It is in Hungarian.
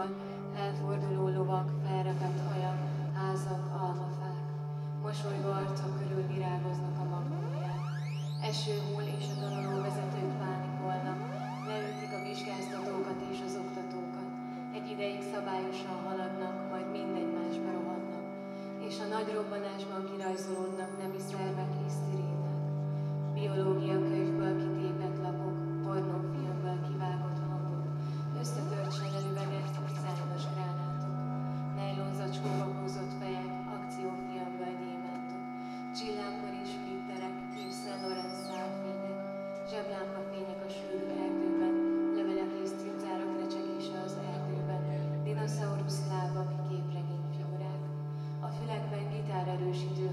zavar, elforduló lovak, felrepett hajak, házak, almafák. Mosolygó arcok körül virágoznak a magnóliák. Eső hull és a tanuló vezetők pánikolnak, leültik a vizsgáztatókat és az oktatókat. Egy ideig szabályosan haladnak, majd mindegymásba rohannak, és a nagy robbanásban kirajzolódnak she did